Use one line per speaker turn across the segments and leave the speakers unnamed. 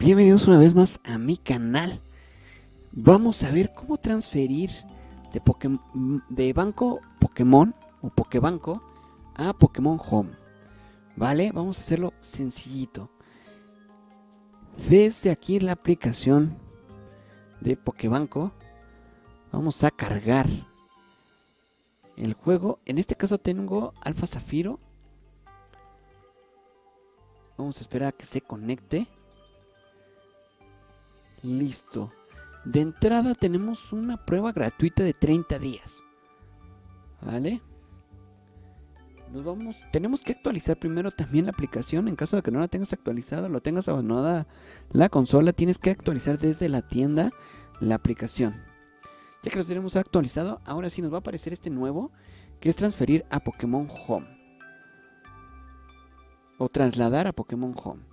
Bienvenidos una vez más a mi canal. Vamos a ver cómo transferir de, Banco Pokémon o Pokebanco a Pokémon Home. ¿Vale? Vamos a hacerlo sencillito. Desde aquí en la aplicación de Pokebanco vamos a cargar el juego. En este caso tengo Alfa Zafiro. Vamos a esperar a que se conecte. Listo. De entrada tenemos una prueba gratuita de 30 días. ¿Vale? Nos vamos, tenemos que actualizar primero también la aplicación. En caso de que no la tengas actualizada, lo tengas abandonada la consola, tienes que actualizar desde la tienda la aplicación. Ya que lo tenemos actualizado, ahora sí nos va a aparecer este nuevo, que es transferir a Pokémon Home. O trasladar a Pokémon Home.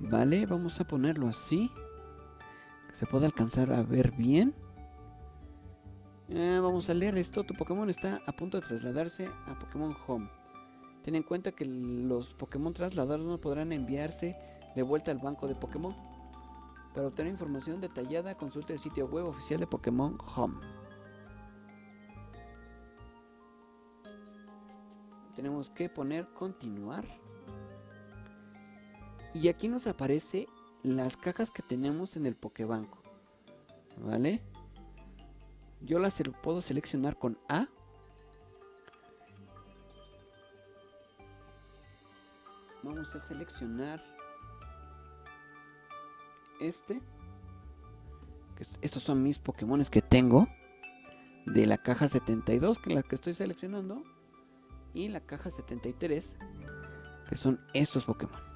Vale, vamos a ponerlo así. Que se pueda alcanzar a ver bien. Eh, vamos a leer esto. Tu Pokémon está a punto de trasladarse a Pokémon Home. Ten en cuenta que los Pokémon trasladados no podrán enviarse de vuelta al banco de Pokémon. Para obtener información detallada, consulte el sitio web oficial de Pokémon Home. Tenemos que poner continuar. Y aquí nos aparece las cajas que tenemos en el Pokébanco. ¿Vale? Yo las puedo seleccionar con A. Vamos a seleccionar este. estos son mis Pokémon que tengo. De la caja 72, que es la que estoy seleccionando. Y la caja 73, que son estos Pokémon.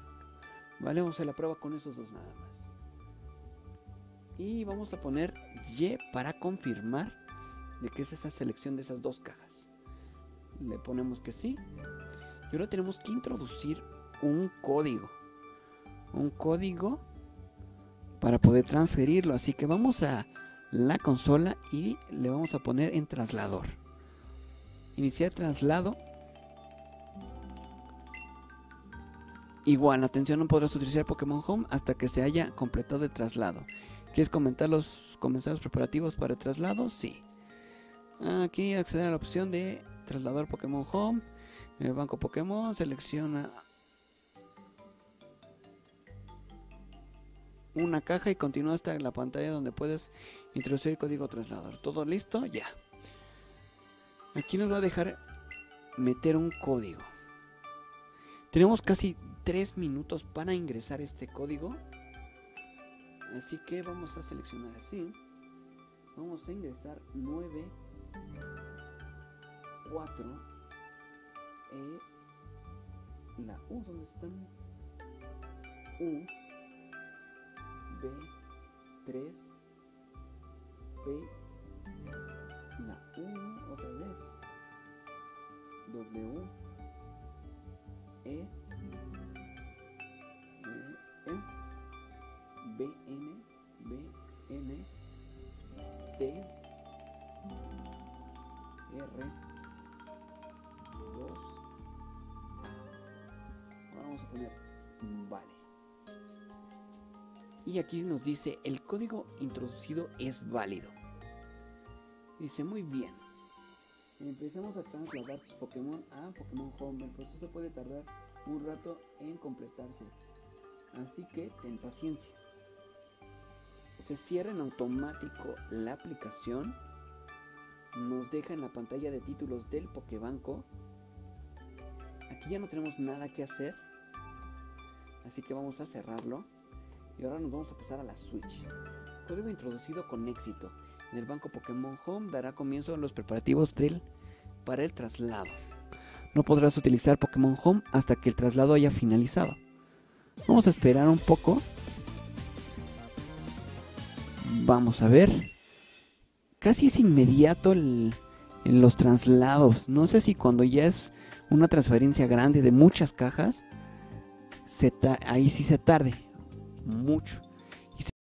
Vale, vamos a la prueba con esos dos nada más. Y vamos a poner Y para confirmar de que es esa selección de esas dos cajas. Le ponemos que sí. Y ahora tenemos que introducir un código. Un código para poder transferirlo. Así que vamos a la consola y le vamos a poner en traslador. Iniciar traslado Igual, atención, no podrás utilizar Pokémon Home hasta que se haya completado el traslado. ¿Quieres comentar los, comenzar los preparativos para el traslado? Sí. Aquí acceder a la opción de trasladar Pokémon Home. En el banco Pokémon selecciona una caja y continúa hasta la pantalla donde puedes introducir el código trasladador. ¿Todo listo? Ya. Aquí nos va a dejar meter un código. Tenemos casi 3 minutos para ingresar este código. Así que vamos a seleccionar así. Vamos a ingresar 9, 4, E, la U, ¿dónde están? U, B, 3, P, la U, otra vez, W, R, 2, Ahora vamos a poner vale. Y aquí nos dice el código introducido es válido. Dice muy bien. Empecemos a trasladar Pokémon a Pokémon Home. El proceso puede tardar un rato en completarse. Así que ten paciencia. Se cierra en automático la aplicación. Nos deja en la pantalla de títulos del Pokebanco. Aquí ya no tenemos nada que hacer. Así que vamos a cerrarlo. Y ahora nos vamos a pasar a la Switch. Código introducido con éxito. En el banco Pokémon Home dará comienzo a los preparativos del para el traslado. No podrás utilizar Pokémon Home hasta que el traslado haya finalizado. Vamos a esperar un poco. Vamos a ver. Casi es inmediato en los traslados. No sé si cuando ya es una transferencia grande de muchas cajas, ahí sí se tarde mucho.